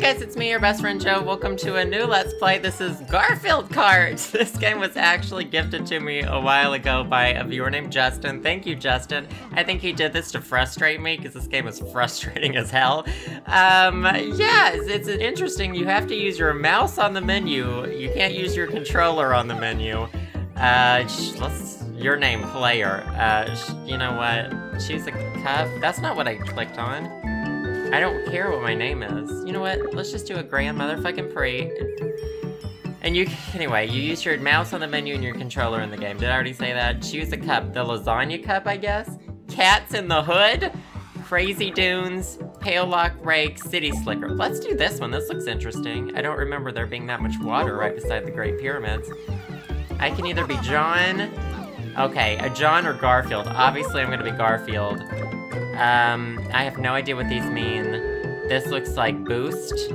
guys, it's me, your best friend Joe. Welcome to a new Let's Play. This is Garfield Kart. This game was actually gifted to me a while ago by a viewer named Justin. Thank you, Justin. I think he did this to frustrate me because this game is frustrating as hell. Um, yeah, it's, it's interesting. You have to use your mouse on the menu. You can't use your controller on the menu. Uh, let's, your name, player. Uh, you know what? Choose a cup. That's not what I clicked on. I don't care what my name is. You know what? Let's just do a grand motherfucking pre. And you, anyway, you use your mouse on the menu and your controller in the game. Did I already say that? Choose a cup. The lasagna cup, I guess? Cats in the Hood? Crazy Dunes, Pale Lock Rake, City Slicker. Let's do this one. This looks interesting. I don't remember there being that much water right beside the Great Pyramids. I can either be Jon... Okay, a Jon or Garfield. Obviously, I'm gonna be Garfield. Um, I have no idea what these mean. This looks like boost.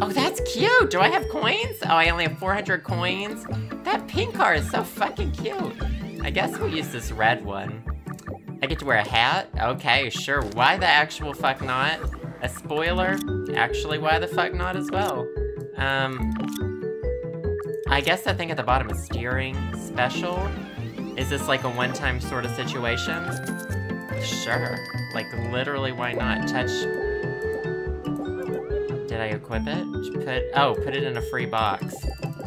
Oh, that's cute! Do I have coins? Oh, I only have 400 coins? That pink car is so fucking cute. I guess we'll use this red one. I get to wear a hat? Okay, sure. Why the actual fuck not? A spoiler? Actually, why the fuck not as well? Um, I guess that thing at the bottom is steering special. Is this like a one-time sort of situation? Sure. Like, literally, why not? Touch... Did I equip it? Put... Oh, put it in a free box.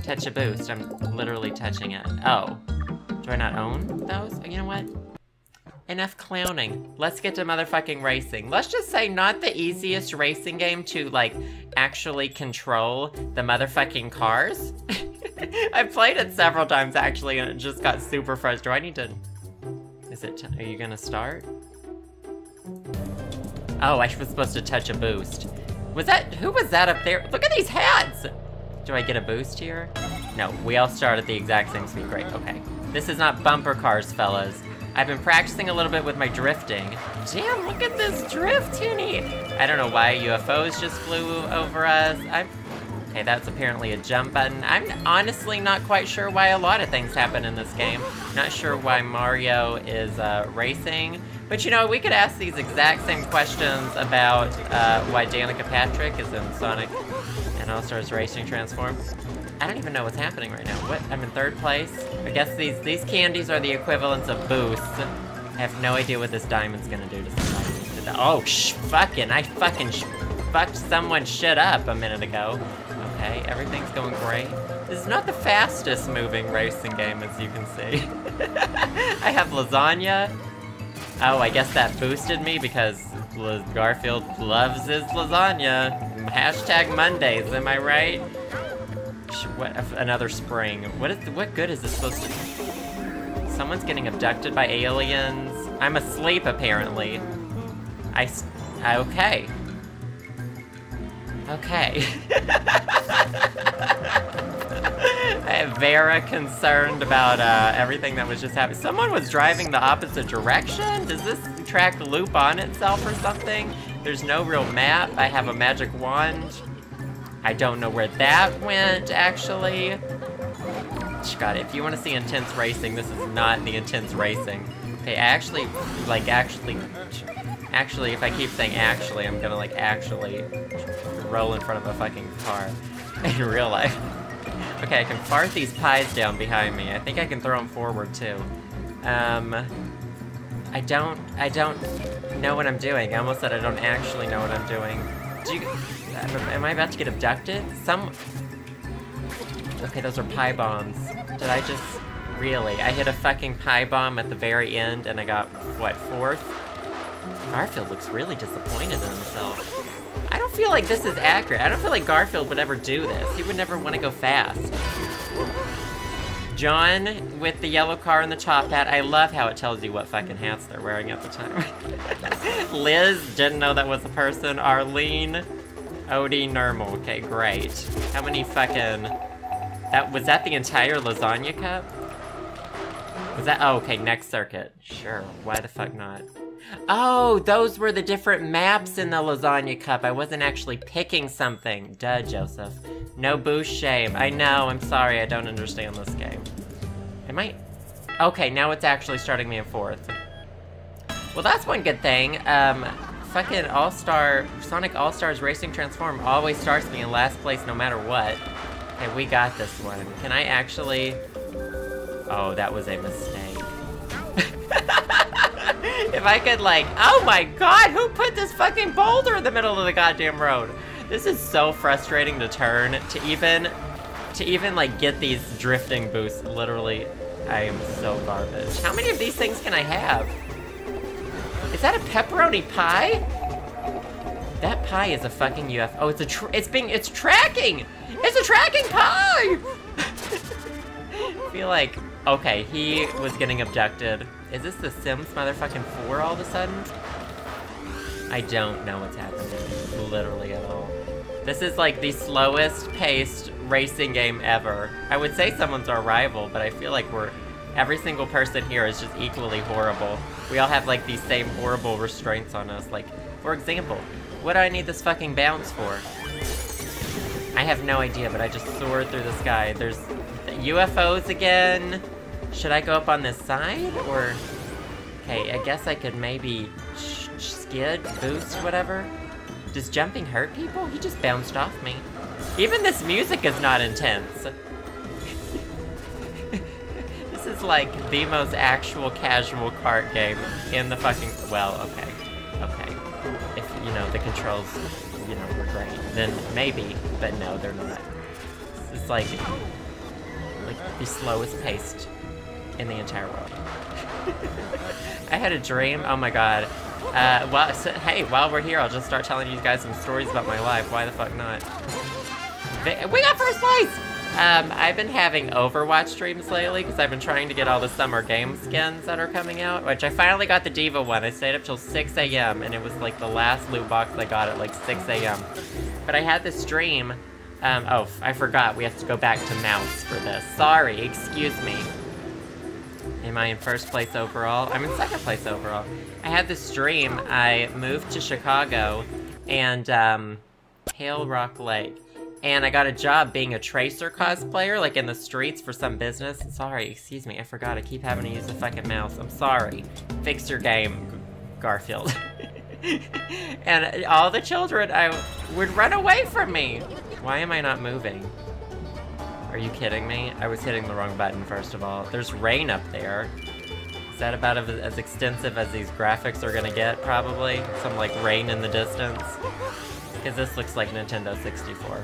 Touch a boost. I'm literally touching it. Oh. Do I not own those? You know what? Enough clowning. Let's get to motherfucking racing. Let's just say not the easiest racing game to, like, actually control the motherfucking cars. I played it several times, actually, and it just got super frustrated. Do I need to... Is it... Are you gonna start? Oh, I was supposed to touch a boost. Was that, who was that up there? Look at these hats! Do I get a boost here? No, we all start at the exact same speed. Great, okay. This is not bumper cars, fellas. I've been practicing a little bit with my drifting. Damn, look at this drift, Tinny! I don't know why UFOs just flew over us. I'm... Okay, that's apparently a jump button. I'm honestly not quite sure why a lot of things happen in this game. Not sure why Mario is uh, racing. But you know, we could ask these exact same questions about uh, why Danica Patrick is in Sonic and All-Stars Racing Transform. I don't even know what's happening right now. What? I'm in third place? I guess these, these candies are the equivalents of boosts. I have no idea what this diamond's gonna do to somebody. Oh, sh fucking, I fucking fucked someone shit up a minute ago. Okay, everything's going great. This is not the fastest moving racing game, as you can see. I have lasagna, Oh, I guess that boosted me because Garfield loves his lasagna. Hashtag Mondays, am I right? What, another spring. What is, what good is this supposed to be? Someone's getting abducted by aliens. I'm asleep, apparently. I, okay. Okay. Very concerned about uh, everything that was just happening. Someone was driving the opposite direction? Does this track loop on itself or something? There's no real map. I have a magic wand. I don't know where that went, actually. God, if you want to see intense racing, this is not the intense racing. Okay, actually, like, actually, actually, if I keep saying actually, I'm gonna, like, actually roll in front of a fucking car in real life. Okay, I can fart these pies down behind me. I think I can throw them forward, too. Um, I don't, I don't know what I'm doing. I almost said I don't actually know what I'm doing. Do you, am I about to get abducted? Some, okay, those are pie bombs. Did I just, really? I hit a fucking pie bomb at the very end and I got, what, fourth? Garfield looks really disappointed in himself. I don't feel like this is accurate. I don't feel like Garfield would ever do this. He would never want to go fast. Jon with the yellow car and the top hat. I love how it tells you what fucking hats they're wearing at the time. Liz didn't know that was a person. Arlene. Odie Nermal. Okay, great. How many fucking... That Was that the entire lasagna cup? Was that... Oh, okay, next circuit. Sure, why the fuck not? Oh, those were the different maps in the lasagna cup. I wasn't actually picking something. Duh, Joseph. No boost shame. I know, I'm sorry, I don't understand this game. Am I... Okay, now it's actually starting me in fourth. Well, that's one good thing. Um, fucking All-Star, Sonic All-Stars Racing Transform always starts me in last place no matter what. Okay, we got this one. Can I actually... Oh, that was a mistake. if I could like, oh my god, who put this fucking boulder in the middle of the goddamn road? This is so frustrating to turn, to even, to even like get these drifting boosts, literally, I am so garbage. How many of these things can I have? Is that a pepperoni pie? That pie is a fucking UFO. Oh, it's a it's being it's tracking. It's a tracking pie. Feel like okay, he was getting abducted. Is this the Sims motherfucking 4 all of a sudden? I don't know what's happening, literally at all. This is like the slowest paced racing game ever. I would say someone's our rival, but I feel like we're every single person here is just equally horrible. We all have like these same horrible restraints on us. Like, for example, what do I need this fucking bounce for? I have no idea, but I just soared through the sky. There's UFOs again. Should I go up on this side, or... Okay, I guess I could maybe skid, boost, whatever. Does jumping hurt people? He just bounced off me. Even this music is not intense. this is like the most actual casual kart game in the fucking... Well, okay. Okay. If, you know, the controls, you know, were great, then maybe, but no, they're not. It's like the slowest paced in the entire world. I had a dream. Oh my god. Uh, well, so, hey, while we're here, I'll just start telling you guys some stories about my life. Why the fuck not? We got first place! Um, I've been having Overwatch streams lately because I've been trying to get all the summer game skins that are coming out, which I finally got the D.Va one. I stayed up till 6 a.m. and it was like the last loot box I got at like 6 a.m. But I had this stream. Um, oh, I forgot. We have to go back to mouse for this. Sorry, excuse me. Am I in first place overall? I'm in second place overall. I had this dream. I moved to Chicago and um, Hale Rock Lake. And I got a job being a Tracer cosplayer, like in the streets for some business. Sorry, excuse me, I forgot. I keep having to use the fucking mouse. I'm sorry. Fix your game, Garfield. and all the children I would run away from me. Why am I not moving? Are you kidding me? I was hitting the wrong button, first of all. There's rain up there. Is that about as extensive as these graphics are gonna get, probably? Some, like, rain in the distance? Because this looks like Nintendo 64.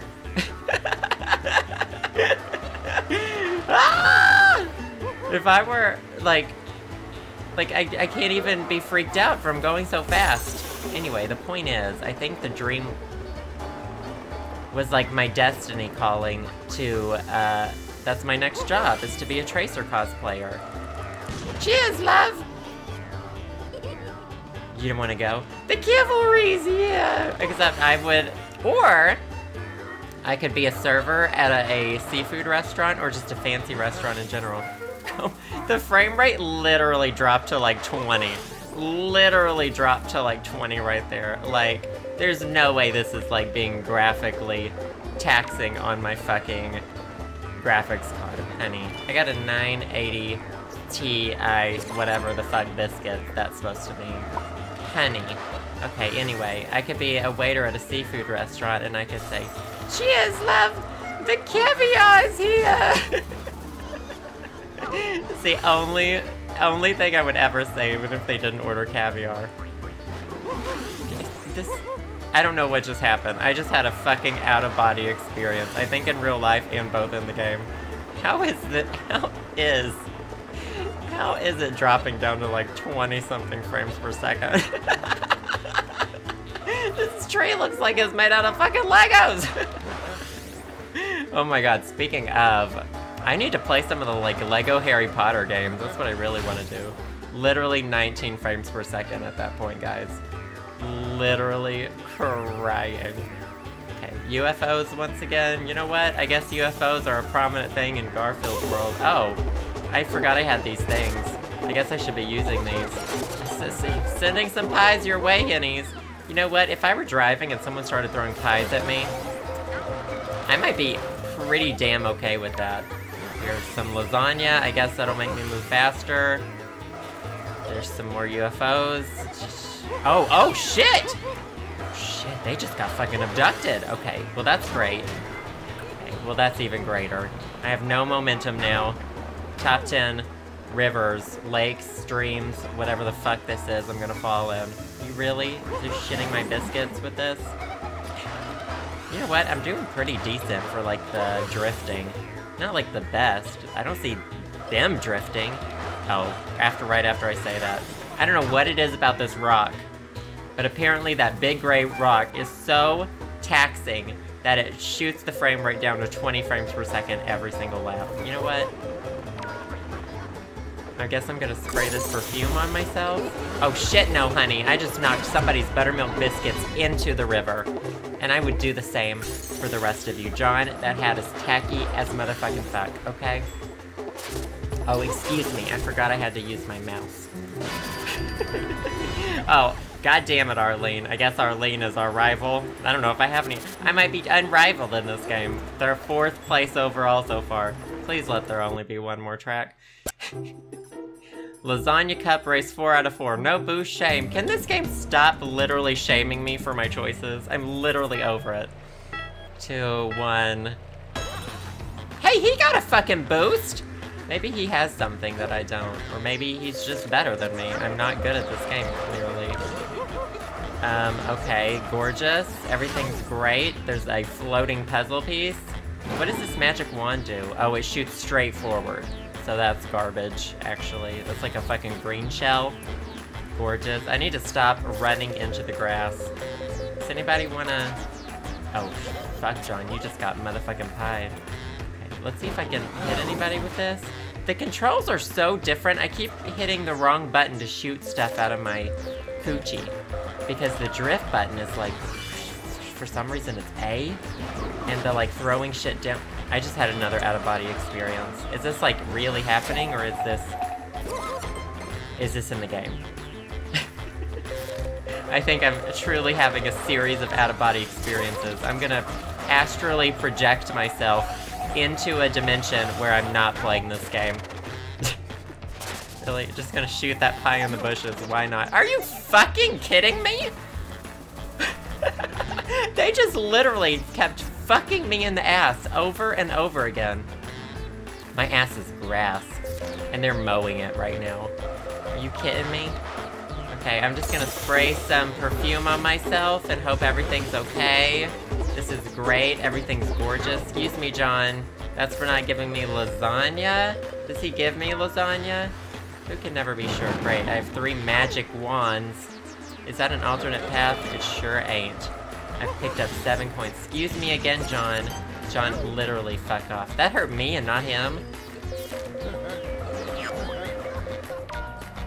ah! If I were, like... Like, I, I can't even be freaked out from going so fast. Anyway, the point is, I think the dream was like my destiny calling to, uh, that's my next job, is to be a Tracer cosplayer. Cheers, love! You didn't want to go? The cavalry's here! Except I would, or I could be a server at a, a seafood restaurant or just a fancy restaurant in general. the frame rate literally dropped to like 20. Literally dropped to like 20 right there. Like, there's no way this is like being graphically taxing on my fucking graphics card, honey. I got a 980 Ti, whatever the fuck biscuit that's supposed to be. Honey. Okay, anyway, I could be a waiter at a seafood restaurant and I could say, Cheers, love! The caviar is here! it's the only, only thing I would ever say even if they didn't order caviar. This, I don't know what just happened. I just had a fucking out-of-body experience. I think in real life and both in the game. How is it? How is... How is it dropping down to like 20-something frames per second? this tree looks like it's made out of fucking Legos! oh my god, speaking of... I need to play some of the like Lego Harry Potter games. That's what I really want to do. Literally 19 frames per second at that point, guys literally crying. Okay, UFOs once again. You know what? I guess UFOs are a prominent thing in Garfield's world. Oh, I forgot I had these things. I guess I should be using these. S sending some pies your way, Hennies. You know what? If I were driving and someone started throwing pies at me, I might be pretty damn okay with that. Here's some lasagna. I guess that'll make me move faster. There's some more UFOs. Oh, oh, shit! Shit, they just got fucking abducted. Okay, well that's great. Okay, well that's even greater. I have no momentum now. Top 10 rivers, lakes, streams, whatever the fuck this is, I'm gonna fall in. You really? Just shitting my biscuits with this? You know what? I'm doing pretty decent for like the drifting. Not like the best. I don't see them drifting. Oh, after right after I say that. I don't know what it is about this rock, but apparently that big gray rock is so taxing that it shoots the frame rate down to 20 frames per second every single lap. You know what? I guess I'm gonna spray this perfume on myself. Oh shit, no honey. I just knocked somebody's buttermilk biscuits into the river. And I would do the same for the rest of you. Jon, that hat is tacky as motherfucking fuck, okay? Oh, excuse me. I forgot I had to use my mouse. oh, god damn it, Arlene. I guess Arlene is our rival. I don't know if I have any... I might be unrivaled in this game. They're fourth place overall so far. Please let there only be one more track. Lasagna Cup race 4 out of 4. No boost shame. Can this game stop literally shaming me for my choices? I'm literally over it. Two, one. Hey, he got a fucking boost! Maybe he has something that I don't. Or maybe he's just better than me. I'm not good at this game, clearly. Um, okay, gorgeous. Everything's great. There's a floating puzzle piece. What does this magic wand do? Oh, it shoots straight forward. So that's garbage, actually. That's like a fucking green shell. Gorgeous. I need to stop running into the grass. Does anybody wanna... Oh, fuck, Jon, you just got motherfucking pied. Let's see if I can hit anybody with this. The controls are so different. I keep hitting the wrong button to shoot stuff out of my coochie. Because the drift button is like, for some reason it's A. And the like throwing shit down. I just had another out-of-body experience. Is this, like, really happening, or is this... Is this in the game? I think I'm truly having a series of out-of-body experiences. I'm gonna astrally project myself into a dimension where I'm not playing this game. really, just gonna shoot that pie in the bushes, why not? Are you fucking kidding me? they just literally kept fucking me in the ass over and over again. My ass is grass, and they're mowing it right now. Are you kidding me? Okay, I'm just gonna spray some perfume on myself and hope everything's okay. This is great, everything's gorgeous. Excuse me, Jon. That's for not giving me lasagna? Does he give me lasagna? Who can never be sure? Great, I have three magic wands. Is that an alternate path? It sure ain't. I've picked up seven coins. Excuse me again, Jon. Jon, literally fuck off. That hurt me and not him.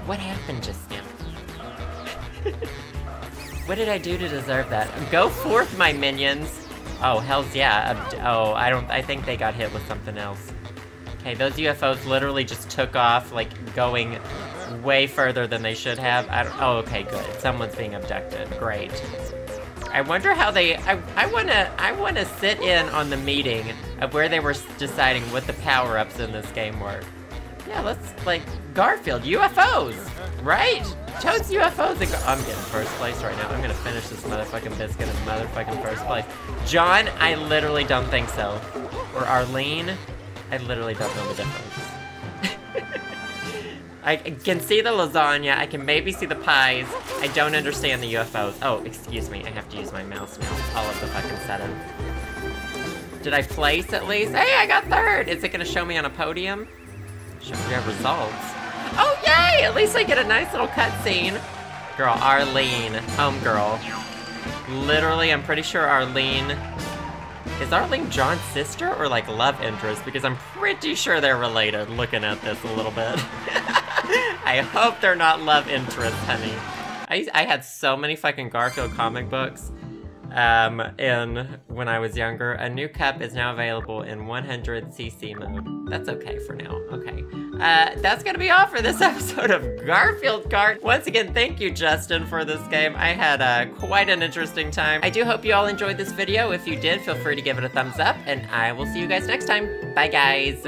What happened just now? what did I do to deserve that? Go forth, my minions! Oh, hells yeah. Oh, I don't- I think they got hit with something else. Okay, those UFOs literally just took off, like, going way further than they should have. I don't- oh, okay, good. Someone's being abducted. Great. I wonder how they, I, I wanna, I wanna sit in on the meeting of where they were deciding what the power-ups in this game were. Yeah, let's, like, Garfield, UFOs, right? Toad's UFOs, I'm getting first place right now. I'm gonna finish this motherfucking biscuit in motherfucking first place. Jon, I literally don't think so. Or Arlene, I literally don't know the difference. I can see the lasagna, I can maybe see the pies. I don't understand the UFOs. Oh, excuse me, I have to use my mouse now. All of the fucking setting. Did I place at least? Hey, I got third! Is it gonna show me on a podium? Show me our results. Oh, yay! At least I get a nice little cutscene. Girl, Arlene, homegirl. Literally, I'm pretty sure Arlene... Is Arlene Jon's sister or like love interest? Because I'm pretty sure they're related looking at this a little bit. I hope they're not love interests, honey. I, I had so many fucking Garfield comic books um, in when I was younger. A new cup is now available in 100cc mode. That's okay for now. Okay. Uh, that's gonna be all for this episode of Garfield Kart. Once again, thank you, Justin, for this game. I had uh, quite an interesting time. I do hope you all enjoyed this video. If you did, feel free to give it a thumbs up, and I will see you guys next time. Bye, guys.